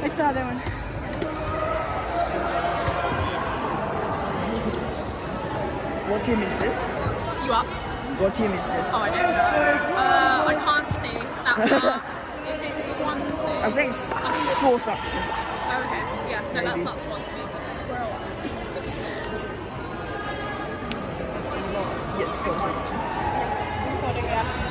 It's the other one. What team is this? You up? What team is this? Oh, I don't know. Uh, I can't see. Is it Swansea? I think it's I. Source up. Oh, okay. Yeah, no, Maybe. that's not Swansea. It's a squirrel. yes, Source up. Yeah.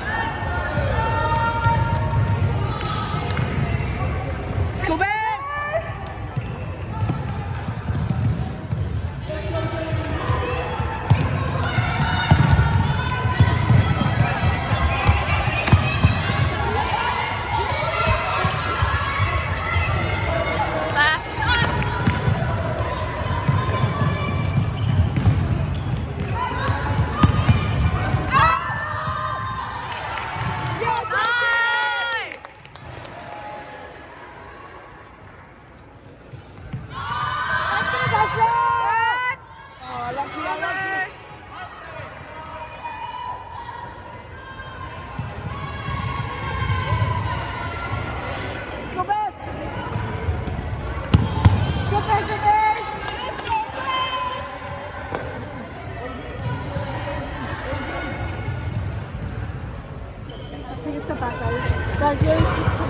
atacar eles. Porque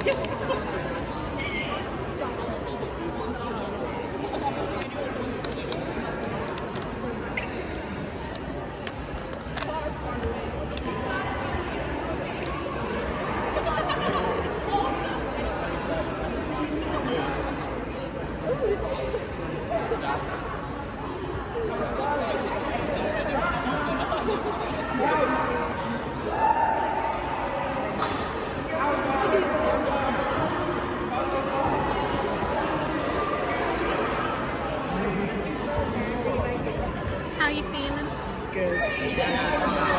please. feeling?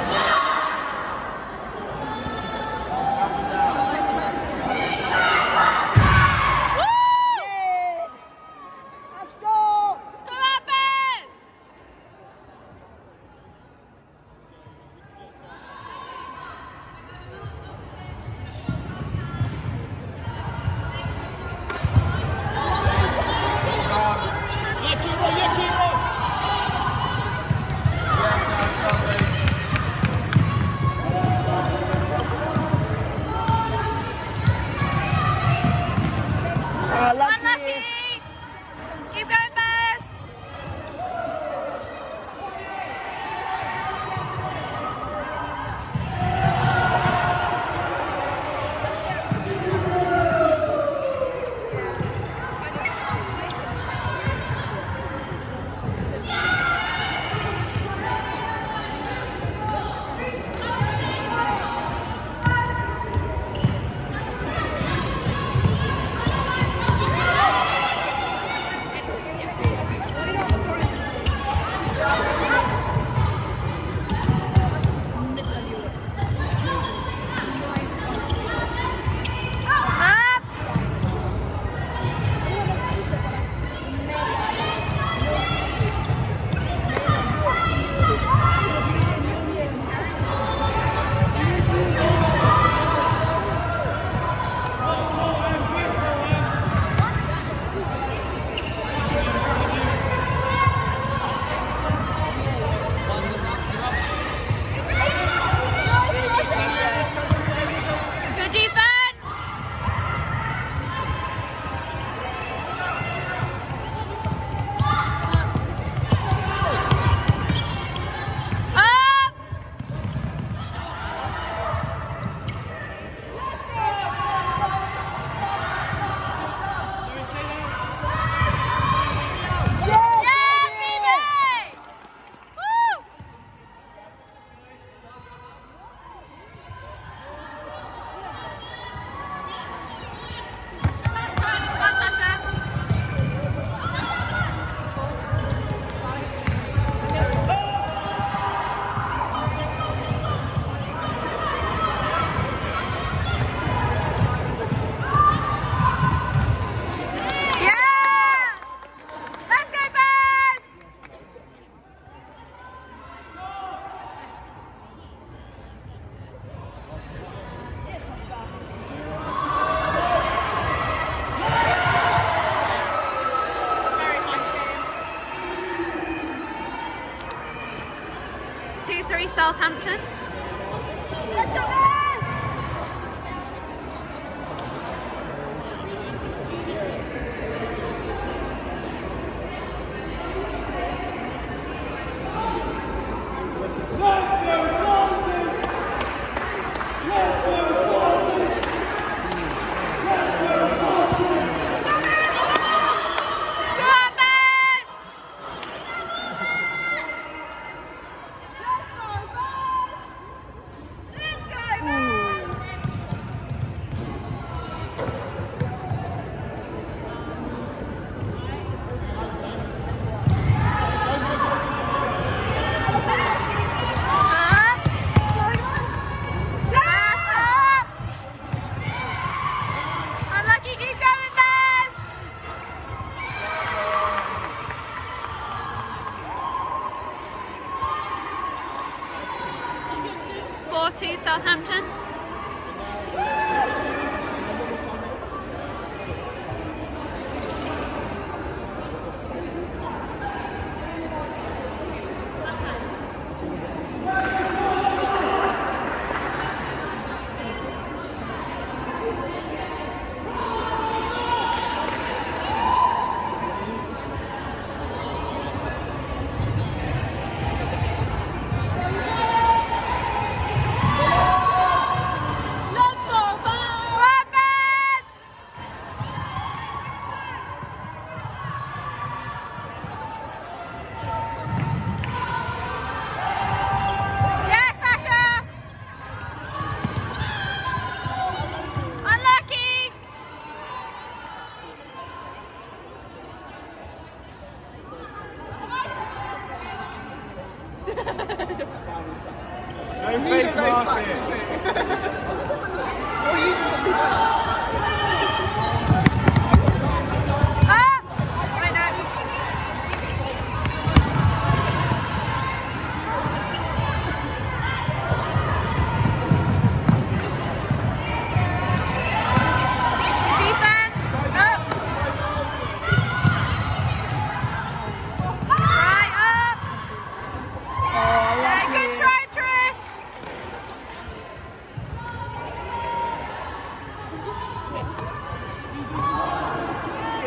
Southampton.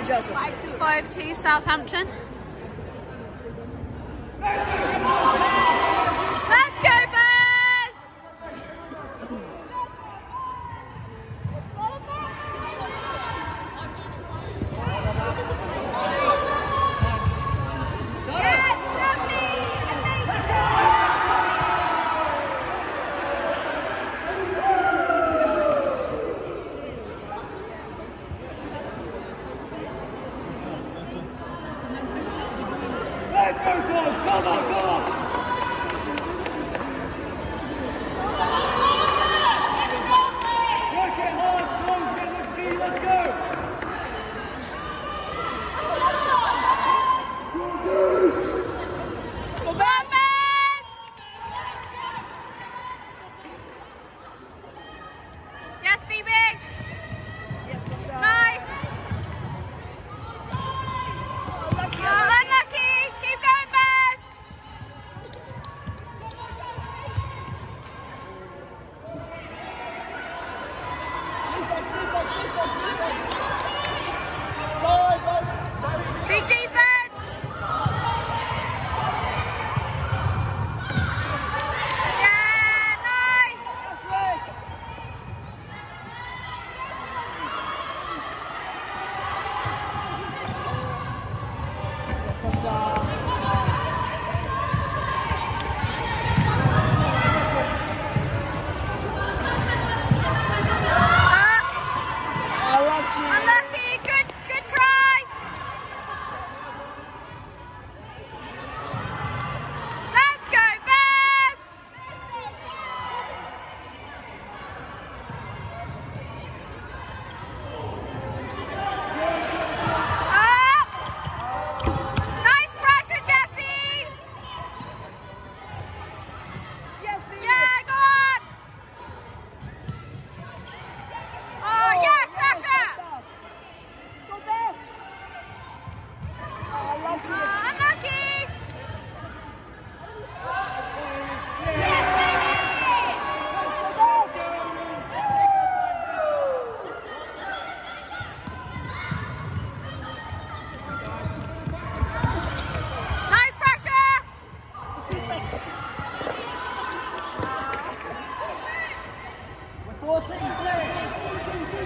Good job, 5 2 Southampton.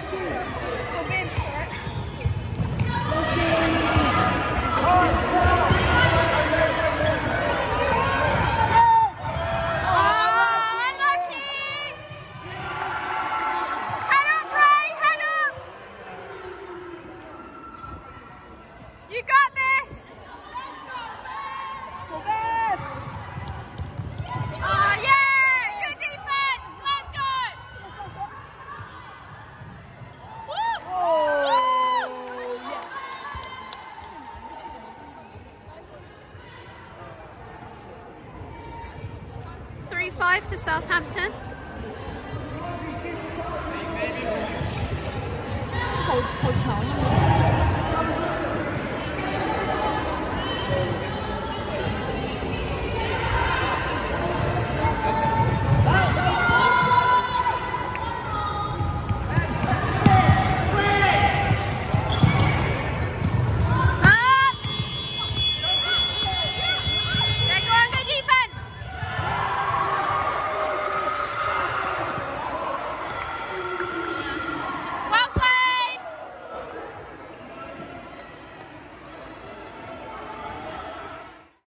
Go, Vince. Southampton.